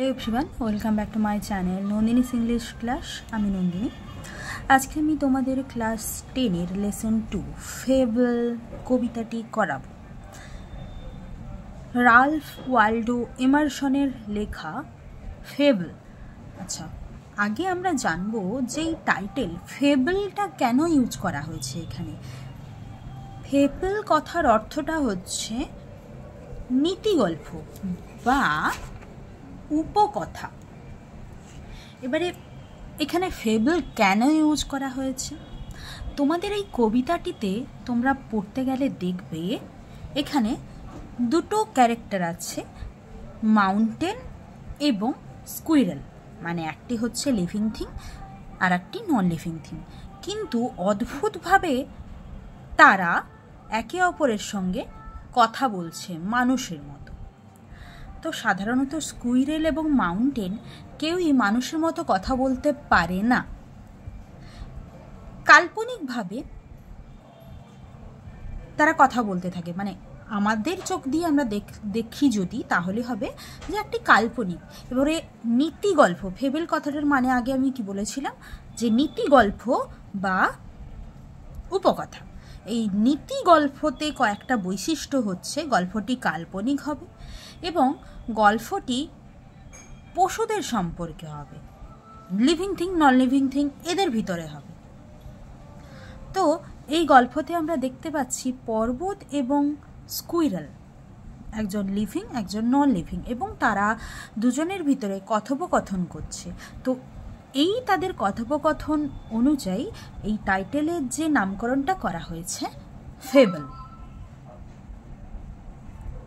Hello everyone welcome back to my channel Nandini's English class আমি নন্দিনী আজকে আমি তোমাদের ক্লাস টেনের লেসন টু ফেবল কবিতাটি করাবো। রালফ ওয়াল্ডো এমারসনের লেখা ফেবল আচ্ছা আগে আমরা জানব যে এই টাইটেল ফেবলটা কেন ইউজ করা হয়েছে এখানে? ফেবল কথার অর্থটা হচ্ছে নীতিগল্প বা উপকথা। এবারে এখানে ফেবল কেন ইউজ করা হয়েছে? তোমাদের এই কবিতাটিতে তোমরা পড়তে গেলে দেখবে, এখানে দুটো ক্যারেক্টার আছে মাউন্টেন এবং স্কুইরেল মানে একটি হচ্ছে লিভিং থিং আর একটি নন লিভিং থিং কিন্তু অদ্ভুতভাবে তারা একে অপরের সঙ্গে কথা বলছে মানুষের মতো। তো সাধারণত স্কুইরেল এবং মাউন্টেন কেউই মানুষের মতো কথা বলতে পারে না। কাল্পনিকভাবে তারা কথা বলতে থাকে। মানে আমাদের চোখ দিয়ে আমরা দেখি যদি, তাহলে হবে যে একটি কাল্পনিক। এবারে নীতি গল্প, ফেবেল কথাটার মানে আগে আমি কি বলেছিলাম? যে নীতি গল্প বা উপকথা। এই নীতি গল্পতে কয়েকটা বৈশিষ্ট্য হচ্ছে, গল্পটি কাল্পনিক হবে এবং গল্পটি পশুদের সম্পর্কে হবে living thing non living thing এদের ভিতরে হবে। তো এই গল্পতে আমরা দেখতে পাচ্ছি পর্বত এবং স্কুইরাল একজন লিভিং একজন নন লিভিং এবং তারা দুজনের ভিতরে কথোপকথন করছে। তো এই তাদের কথোপকথন অনুযায়ী এই টাইটেলের যে নামকরণটা করা হয়েছে ফেবল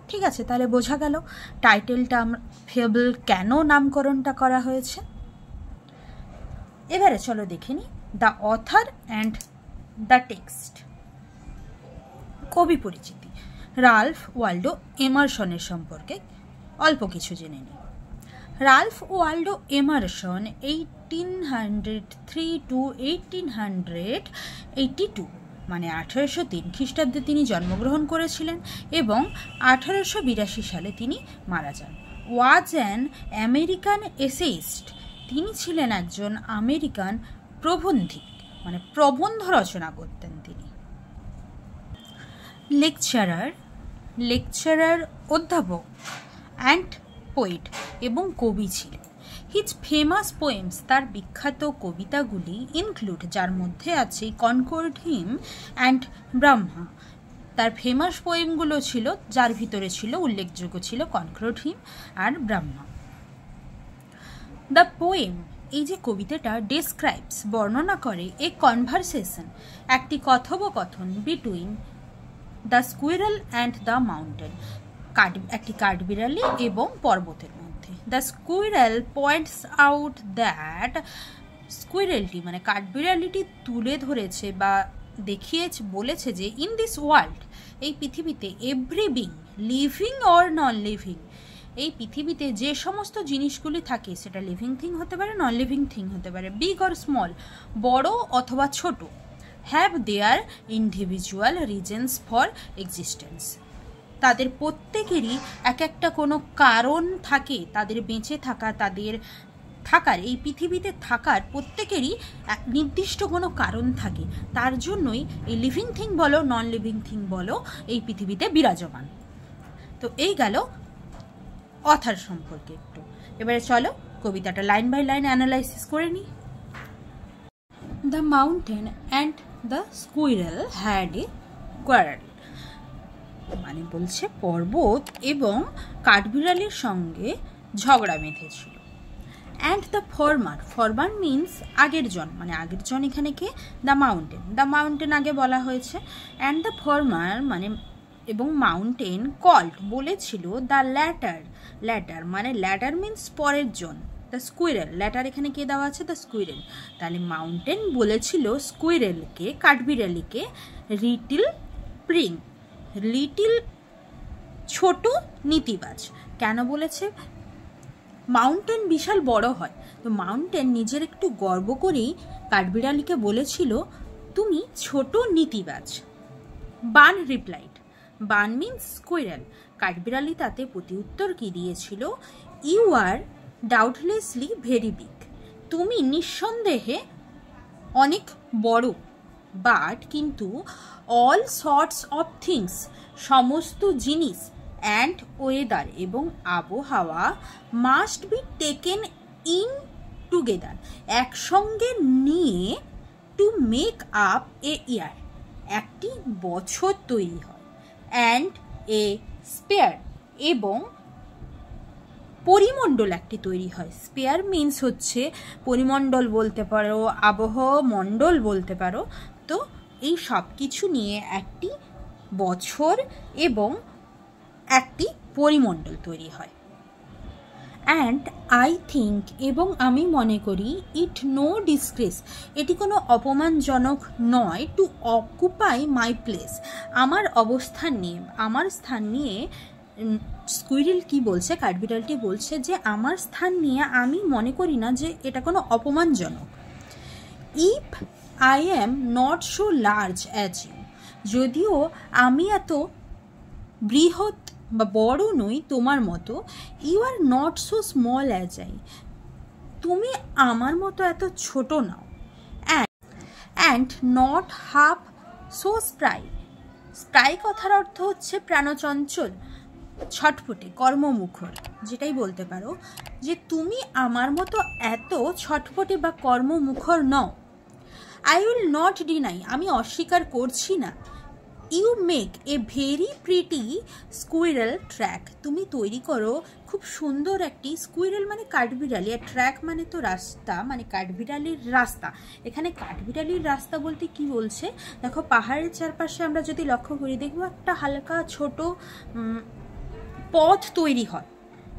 ঠিক আছে, তাহলে বোঝা গেল টাইটেলটা ফেবল কেন নামকরণটা করা হয়েছে। এবারে চলো দেখে নিই the author and the text কবি পরিচিতি। রালফ ওয়াল্ডো এমারসনের সম্পর্কে অল্প কিছু জেনে নিই Ralph Waldo Emerson eighteen hundred three to eighteen hundred eighty two মানে আঠারোশো তিন খ্রিস্টাব্দে তিনি জন্মগ্রহণ করেছিলেন এবং আঠারোশো বিরাশি সালে তিনি মারা যান। Was an American essayist. তিনি ছিলেন একজন আমেরিকান প্রবন্ধিক মানে প্রবন্ধ রচনা করতেন তিনি। লেকচারার লেকচারার অধ্যাপক অ্যান্ড পোয়েট এবং কবি ছিলেন হিজ ফেমাস পোয়েমস তার বিখ্যাত কবিতাগুলি ইনক্লুড যার মধ্যে আছে কনকর্ড হিম অ্যান্ড ব্রহ্মা তার ফেমাস পোয়েমগুলো ছিল, যার ভিতরে ছিল, উল্লেখযোগ্য ছিল কনকর্ড হিম আর ব্রহ্মা দ্য পোয়েম এই যে কবিতাটা ডেসক্রাইবস বর্ণনা করে এ কনভারসেশন একটি কথোপকথন between the squirrel and the mountain কাঠ, একটি কাঠবিড়ালি এবং পর্বতের মধ্যে। The squirrel points out that স্কুইরেলটি মানে কাঠবিড়ালিটি তুলে ধরেছে বা দেখিয়েছে, বলেছে যে ইন দিস ওয়ার্ল্ড এই পৃথিবীতে every being living or non living এই পৃথিবীতে যে সমস্ত জিনিসগুলি থাকে, সেটা লিভিং থিং হতে পারে নন লিভিং থিং হতে পারে বিগ অর স্মল বড় অথবা ছোট have their individual reasons for existence তাদের প্রত্যেকেরই এক একটা কোনো কারণ থাকে, তাদের বেঁচে থাকা, তাদের থাকার, এই পৃথিবীতে থাকার প্রত্যেকেরই এক নির্দিষ্ট কোনো কারণ থাকে। তার জন্যই এই লিভিং থিং বলো নন লিভিং থিং বলো, এই পৃথিবীতে বিরাজমান। তো এই গেল অথার সম্পর্কে একটু। এবারে চলো কবিতাটা লাইন বাই লাইন অ্যানালাইসিস করে নিই। The mountain and the squirrel had a quarrel মানে বলছে পর্বত এবং কাঠবিড়ালির সঙ্গে ঝগড়া বেঁধেছিল। And the former former means আগের জন মানে আগের জন এখানে কে? দ্য মাউন্টেন দ্য মাউন্টেন আগে বলা হয়েছে। অ্যান্ড দ্য ফরমার মানে এবং মাউন্টেন কল্ট বলেছিল দ্য ল্যাটার ল্যাটার মানে ল্যাটার মিনস পরের জন দ্য স্কুইরেল ল্যাটার এখানে কে দেওয়া আছে? দ্য স্কুইরেল তাহলে মাউন্টেন বলেছিল স্কুইরেলকে কাঠবিড়ালিকে রিটিল প্রিং লিটিল ছোট নীতিবাজ। কেন বলেছে? মাউন্টেন বিশাল বড় হয়। তো মাউন্টেন নিজের একটু গর্ব করেই কাঠবিড়ালিকে বলেছিল, তুমি ছোট নীতিবাজ। Bun replied. Bun means squirrel কাঠবিড়ালি তাতে প্রতি উত্তর কি দিয়েছিল? You are doubtlessly very big. তুমি নিঃসন্দেহে অনেক বড়। বাট কিন্তু অল সর্টস অফ থিংস সমস্ত জিনিস অ্যান্ড ওয়েদার এবং আবহাওয়া must be taken in together একসঙ্গে নিয়ে to make up a year একটি বছর তৈরি হয় অ্যান্ড এ স্পেয়ার এবং পরিমণ্ডল একটি তৈরি হয়। স্পেয়ার মিন্স হচ্ছে পরিমণ্ডল বলতে পারো আবহাওয়া মণ্ডল বলতে পারো এই সব কিছু নিয়ে একটি বছর এবং একটি পরিমণ্ডল তৈরি হয়। অ্যান্ড আই থিঙ্ক এবং আমি মনে করি ইট নো ডিসক্রেস এটি কোনো অপমানজনক নয় টু অকুপাই মাই প্লেস আমার অবস্থান নিয়ে, আমার স্থান নিয়ে স্কুইরিল কি বলছে কাঠবিড়ালটি বলছে যে আমার স্থান নিয়ে আমি মনে করি না যে এটা কোনো অপমানজনক। If I am not so large as you যদিও আমি এত বৃহৎ বা বড় নই তোমার মতো you are not so small as I তুমি আমার মতো এত ছোট নাও। And not half so spry spry কথার অর্থ হচ্ছে প্রাণচঞ্চল ছটফটে কর্মমুখর, যেটাই বলতে পারো। যে তুমি আমার মতো এত ছটফটে বা কর্মমুখর নও। আই উইল নট ডিনাই আমি অস্বীকার করছি না। You make a very pretty squirrel track তুমি তৈরি করো খুব সুন্দর একটি স্কুইরেল মানে কাঠবিড়ালি, আর ট্র্যাক মানে তো রাস্তা মানে কাঠবিড়ালির রাস্তা। এখানে কাঠবিড়ালির রাস্তা বলতে কি বলছে? দেখো, পাহাড়ের চারপাশে আমরা যদি লক্ষ্য করি, দেখব একটা হালকা ছোট পথ তৈরি হয়।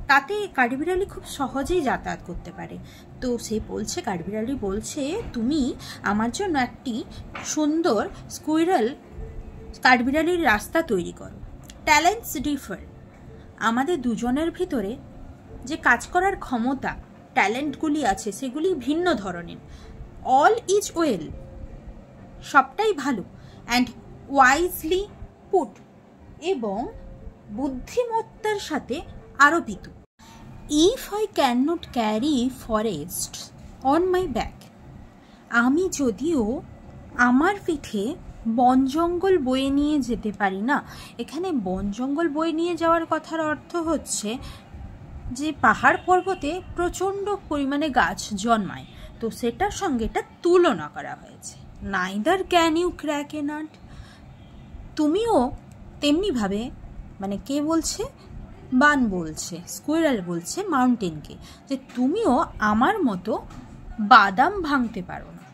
তাতে কাঠবিড়ালি খুব সহজেই যাতায়াত করতে পারে। তো সে বলছে, কাঠবিড়ালি বলছে, তুমি আমার জন্য একটি সুন্দর স্কুইরাল কাঠবিড়ালির রাস্তা তৈরি করো। Talents differ. আমাদের দুজনের ভিতরে যে কাজ করার ক্ষমতা, ট্যালেন্টগুলি আছে, সেগুলি ভিন্ন ধরনের। All is well. সবটাই ভালো। And wisely put. এবং বুদ্ধিমত্তার সাথে আরোপিত if I can not carry forest on my back আমি যদিও আমার পিঠে বন জঙ্গল বয়ে নিয়ে যেতে পারি না। এখানে বন জঙ্গল বয়ে নিয়ে যাওয়ার কথার অর্থ হচ্ছে যে পাহাড় পর্বতে প্রচণ্ড পরিমাণে গাছ জন্মায়। তো সেটার সঙ্গে এটা তুলনা করা হয়েছে। Neither can you crack a nut তুমিও তেমনিভাবে মানে কে বলছে? বান বলছে, স্কুইরাল বলছে মাউন্টেনকে যে তুমিও আমার মতো বাদাম ভাঙতে পারো না।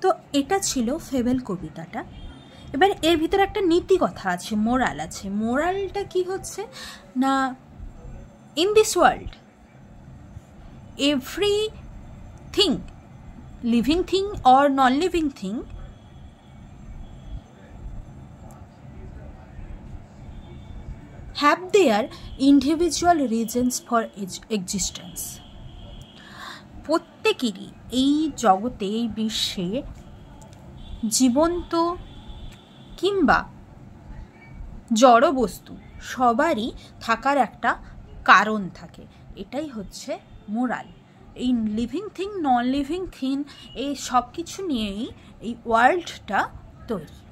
তো এটা ছিল ফেবেল কবিতাটা। এবার এর ভিতরে একটা নীতি কথা আছে, মোরাল আছে। মোরালটা কি হচ্ছে? না in this world every thing living thing or non living thing have their individual reasons for existence. প্রত্যেকেরই এই জগতে, এই বিশ্বে জীবন্ত কিংবা জড় বস্তু সবারই থাকার একটা কারণ থাকে। এটাই হচ্ছে মোরাল। এই living thing non living thing এই সব কিছু নিয়েই এই ওয়ার্ল্ডটা তৈরি।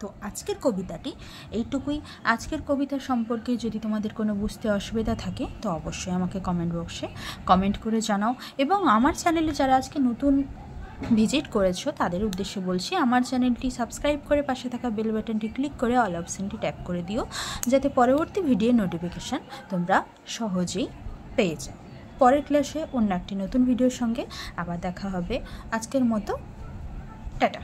তো আজকের কবিতাটি এইটুকুই। আজকের কবিতা সম্পর্কে যদি তোমাদের কোনো বুঝতে অসুবিধা থাকে, তো অবশ্যই আমাকে কমেন্ট বক্সে কমেন্ট করে জানাও। এবং আমার চ্যানেলে যারা আজকে নতুন ভিজিট করেছ, তাদের উদ্দেশ্যে বলছি, আমার চ্যানেলটি সাবস্ক্রাইব করে পাশে থাকা বেল বাটনটি ক্লিক করে অল অপশানটি ট্যাপ করে দিও, যাতে পরবর্তী ভিডিও নোটিফিকেশান তোমরা সহজেই পেয়ে যাও। পরের ক্লাসে অন্য একটি নতুন ভিডিওর সঙ্গে আবার দেখা হবে। আজকের মতো, টাটা।